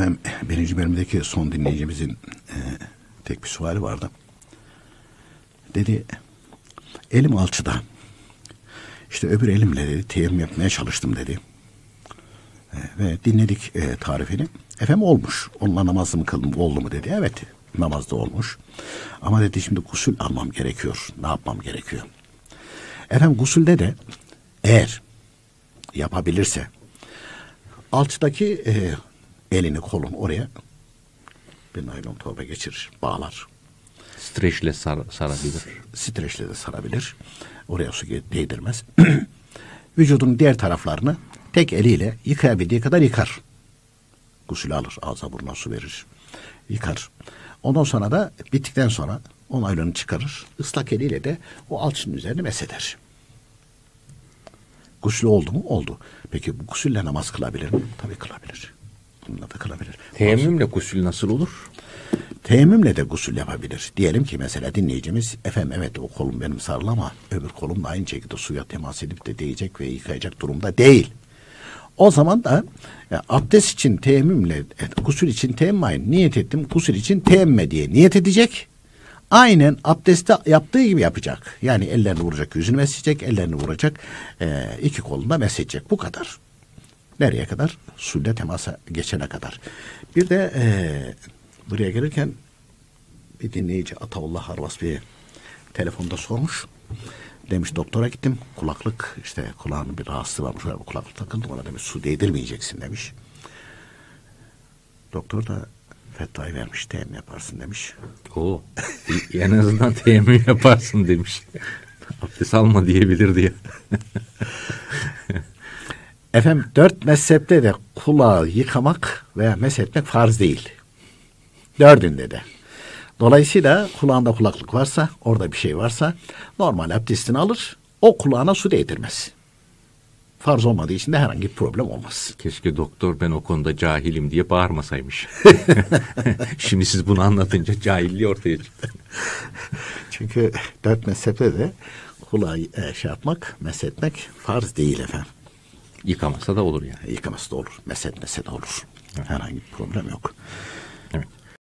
Efendim birinci bölümdeki son dinleyicimizin e, tek bir suali vardı. Dedi elim alçıda. İşte öbür elimle dedi teyemmüm yapmaya çalıştım dedi. E, ve dinledik e, tarifini. Efendim olmuş. Onunla namazımı kıldım oldu mu dedi. Evet namazda olmuş. Ama dedi şimdi gusül almam gerekiyor. Ne yapmam gerekiyor? Efendim gusülde de eğer yapabilirse alçıdaki e, elini kolunu oraya bir naylon torba geçirir, bağlar. Streçle sar, sarabilir. Streçle de sarabilir. Oraya su değdirmez. Vücudun diğer taraflarını tek eliyle yıkayabildiği kadar yıkar. Gusül alır, ağza burnuna su verir. Yıkar. Ondan sonra da bittikten sonra o naylonu çıkarır. Islak eliyle de o alçının üzerine mesheder. Gusül oldu mu? Oldu. Peki bu gusülle namaz kılabilir mi? Tabii kılabilir. Bununla da kılabilir. Teyemmümle gusül nasıl olur? Teyemmümle de gusül yapabilir. Diyelim ki mesela dinleyicimiz efendim evet o kolum benim sarılı ama öbür kolum da aynı şekilde suya temas edip de değecek ve yıkayacak durumda değil. O zaman da ya, abdest için teyemmümle, e, gusül için teyemmüm niyet ettim, gusül için teyemme diye niyet edecek. Aynen abdestte yaptığı gibi yapacak. Yani ellerini vuracak, yüzünü mesleyecek, ellerini vuracak, e, iki kolunda mesleyecek. Bu kadar. Nereye kadar? Suyla temasa geçene kadar. Bir de e, buraya gelirken bir dinleyici Ataullah Harvas Bey'e telefonda sormuş. Demiş doktora gittim. Kulaklık işte kulağının bir rahatsızlığı varmış. Bu kulaklık takıldı ona demiş su değdirmeyeceksin demiş. Doktor da fetvayı vermiş teyemmüm yaparsın demiş. Oo. en azından teyemmüm yaparsın demiş. Abdest alma diyebilir diye. Efendim dört mezhepte de kulağı yıkamak veya meshetmek farz değil. Dördünde de. Dolayısıyla kulağında kulaklık varsa, orada bir şey varsa normal abdestini alır, o kulağına su değdirmez. Farz olmadığı için de herhangi bir problem olmaz. Keşke doktor ben o konuda cahilim diye bağırmasaymış. Şimdi siz bunu anlatınca cahilliği ortaya çıktı. Çünkü dört mezhepte de kulağı e, şey yapmak, meshetmek farz değil efendim. Yıkamasa da olur yani. Yıkaması da olur, meshetmese de olur. Herhangi bir problem yok.